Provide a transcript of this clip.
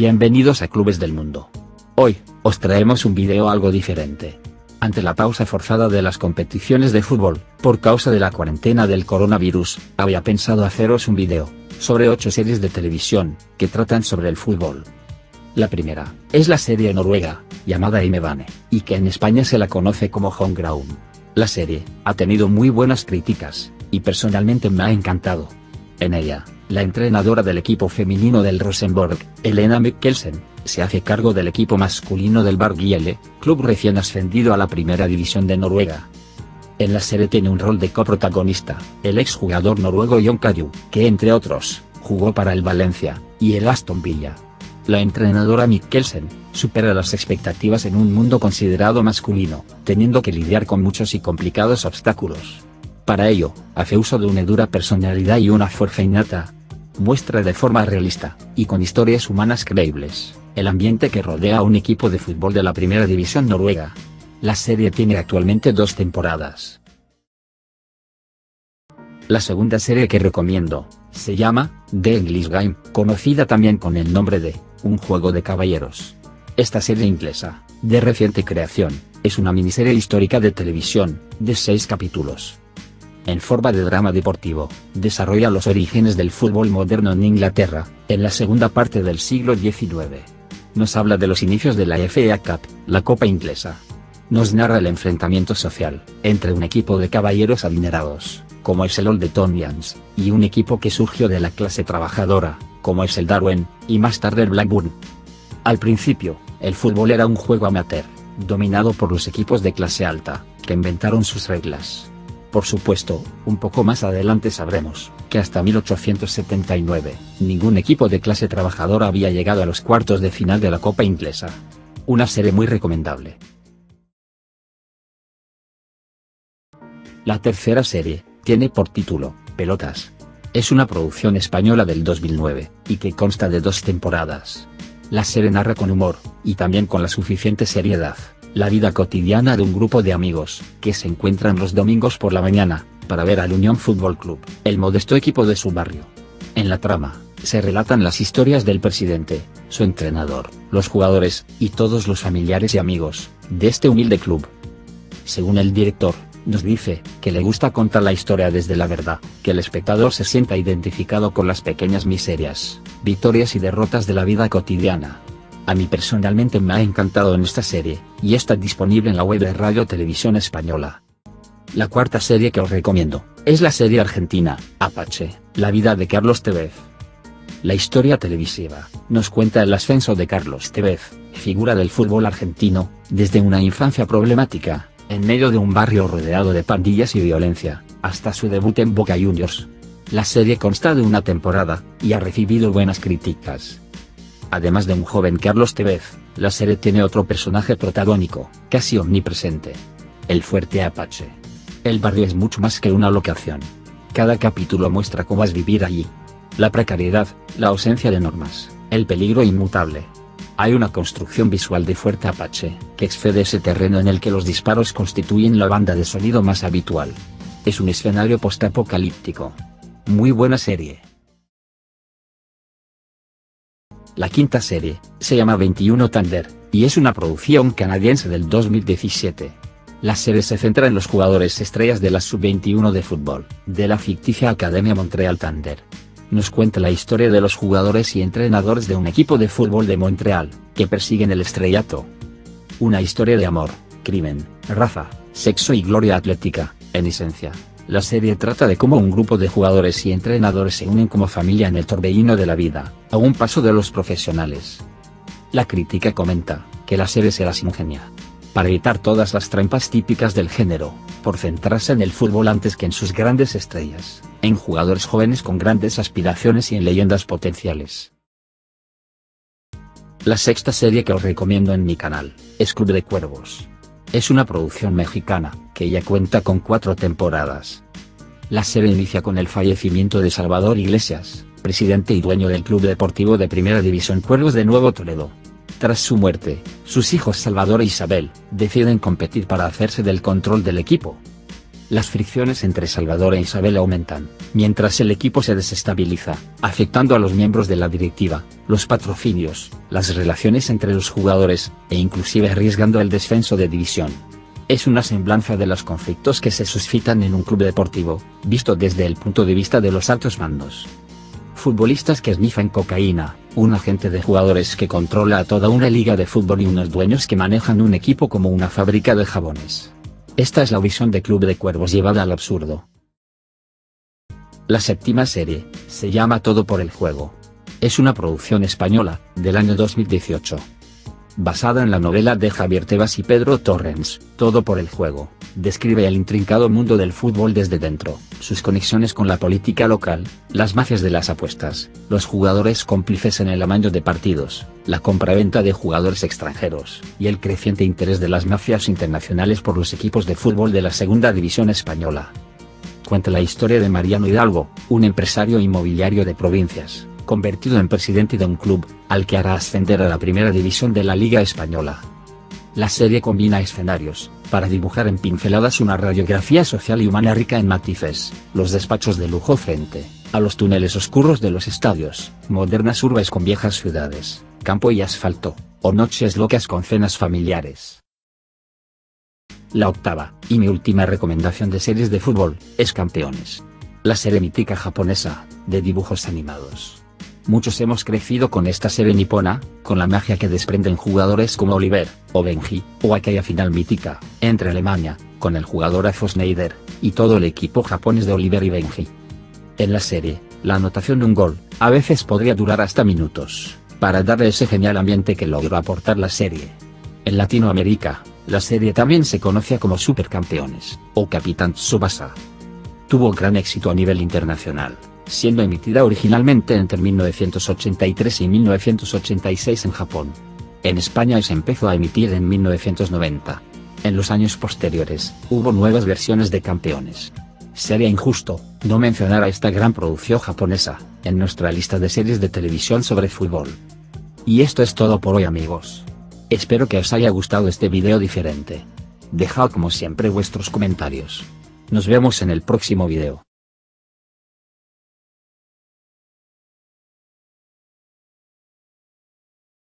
Bienvenidos a Clubes del Mundo. Hoy, os traemos un video algo diferente. Ante la pausa forzada de las competiciones de fútbol, por causa de la cuarentena del coronavirus, había pensado haceros un video, sobre 8 series de televisión, que tratan sobre el fútbol. La primera, es la serie noruega, llamada Imebane, y que en España se la conoce como Home Ground. La serie, ha tenido muy buenas críticas, y personalmente me ha encantado. En ella, la entrenadora del equipo femenino del Rosenborg, Elena Mikkelsen, se hace cargo del equipo masculino del Bargiele, club recién ascendido a la primera división de Noruega. En la serie tiene un rol de coprotagonista, el exjugador noruego Jon Kaju, que entre otros, jugó para el Valencia, y el Aston Villa. La entrenadora Mikkelsen, supera las expectativas en un mundo considerado masculino, teniendo que lidiar con muchos y complicados obstáculos. Para ello, hace uso de una dura personalidad y una fuerza innata, muestra de forma realista, y con historias humanas creíbles, el ambiente que rodea a un equipo de fútbol de la primera división noruega. La serie tiene actualmente dos temporadas. La segunda serie que recomiendo, se llama, The English Game, conocida también con el nombre de, Un juego de caballeros. Esta serie inglesa, de reciente creación, es una miniserie histórica de televisión, de seis capítulos, en forma de drama deportivo, desarrolla los orígenes del fútbol moderno en Inglaterra, en la segunda parte del siglo XIX. Nos habla de los inicios de la FA Cup, la Copa Inglesa. Nos narra el enfrentamiento social, entre un equipo de caballeros adinerados, como es el Old Tonians, y un equipo que surgió de la clase trabajadora, como es el Darwin, y más tarde el Blackburn. Al principio, el fútbol era un juego amateur, dominado por los equipos de clase alta, que inventaron sus reglas por supuesto, un poco más adelante sabremos, que hasta 1879, ningún equipo de clase trabajadora había llegado a los cuartos de final de la Copa Inglesa. Una serie muy recomendable. La tercera serie, tiene por título, Pelotas. Es una producción española del 2009, y que consta de dos temporadas. La serie narra con humor, y también con la suficiente seriedad, la vida cotidiana de un grupo de amigos, que se encuentran los domingos por la mañana, para ver al Unión Fútbol Club, el modesto equipo de su barrio. En la trama, se relatan las historias del presidente, su entrenador, los jugadores, y todos los familiares y amigos, de este humilde club. Según el director, nos dice, que le gusta contar la historia desde la verdad, que el espectador se sienta identificado con las pequeñas miserias, victorias y derrotas de la vida cotidiana, a mí personalmente me ha encantado en esta serie, y está disponible en la web de Radio Televisión Española. La cuarta serie que os recomiendo, es la serie argentina, Apache, la vida de Carlos Tevez. La historia televisiva, nos cuenta el ascenso de Carlos Tevez, figura del fútbol argentino, desde una infancia problemática, en medio de un barrio rodeado de pandillas y violencia, hasta su debut en Boca Juniors. La serie consta de una temporada, y ha recibido buenas críticas. Además de un joven Carlos Tevez, la serie tiene otro personaje protagónico, casi omnipresente. El fuerte Apache. El barrio es mucho más que una locación. Cada capítulo muestra cómo es vivir allí. La precariedad, la ausencia de normas, el peligro inmutable. Hay una construcción visual de Fuerte Apache, que excede ese terreno en el que los disparos constituyen la banda de sonido más habitual. Es un escenario postapocalíptico. Muy buena serie. La quinta serie, se llama 21 Thunder, y es una producción canadiense del 2017. La serie se centra en los jugadores estrellas de la sub-21 de fútbol, de la ficticia Academia Montreal Thunder. Nos cuenta la historia de los jugadores y entrenadores de un equipo de fútbol de Montreal, que persiguen el estrellato. Una historia de amor, crimen, raza, sexo y gloria atlética, en esencia. La serie trata de cómo un grupo de jugadores y entrenadores se unen como familia en el torbellino de la vida, a un paso de los profesionales. La crítica comenta, que la serie se las ingenia. Para evitar todas las trampas típicas del género, por centrarse en el fútbol antes que en sus grandes estrellas, en jugadores jóvenes con grandes aspiraciones y en leyendas potenciales. La sexta serie que os recomiendo en mi canal, es Club de Cuervos. Es una producción mexicana, que ya cuenta con cuatro temporadas. La serie inicia con el fallecimiento de Salvador Iglesias, presidente y dueño del Club Deportivo de Primera División Cuervos de Nuevo Toledo. Tras su muerte, sus hijos Salvador e Isabel, deciden competir para hacerse del control del equipo. Las fricciones entre Salvador e Isabel aumentan, mientras el equipo se desestabiliza, afectando a los miembros de la directiva, los patrocinios, las relaciones entre los jugadores, e inclusive arriesgando el descenso de división. Es una semblanza de los conflictos que se suscitan en un club deportivo, visto desde el punto de vista de los altos mandos. Futbolistas que esnifan cocaína, un agente de jugadores que controla a toda una liga de fútbol y unos dueños que manejan un equipo como una fábrica de jabones. Esta es la visión de Club de Cuervos llevada al absurdo. La séptima serie, se llama Todo por el Juego. Es una producción española, del año 2018 basada en la novela de Javier Tebas y Pedro Torrens, Todo por el juego, describe el intrincado mundo del fútbol desde dentro, sus conexiones con la política local, las mafias de las apuestas, los jugadores cómplices en el amaño de partidos, la compraventa de jugadores extranjeros, y el creciente interés de las mafias internacionales por los equipos de fútbol de la segunda división española. Cuenta la historia de Mariano Hidalgo, un empresario inmobiliario de provincias, convertido en presidente de un club, al que hará ascender a la primera división de la Liga Española. La serie combina escenarios, para dibujar en pinceladas una radiografía social y humana rica en matices, los despachos de lujo frente, a los túneles oscuros de los estadios, modernas urbes con viejas ciudades, campo y asfalto, o noches locas con cenas familiares. La octava, y mi última recomendación de series de fútbol, es Campeones. La serie mítica japonesa, de dibujos animados. Muchos hemos crecido con esta serie nipona, con la magia que desprenden jugadores como Oliver, o Benji, o aquella final mítica, entre Alemania, con el jugador Afo Schneider, y todo el equipo japonés de Oliver y Benji. En la serie, la anotación de un gol, a veces podría durar hasta minutos, para darle ese genial ambiente que logró aportar la serie. En Latinoamérica, la serie también se conoce como Supercampeones, o Capitán Tsubasa. Tuvo gran éxito a nivel internacional siendo emitida originalmente entre 1983 y 1986 en Japón. En España se empezó a emitir en 1990. En los años posteriores, hubo nuevas versiones de Campeones. Sería injusto, no mencionar a esta gran producción japonesa, en nuestra lista de series de televisión sobre fútbol. Y esto es todo por hoy amigos. Espero que os haya gustado este video diferente. Dejad como siempre vuestros comentarios. Nos vemos en el próximo video.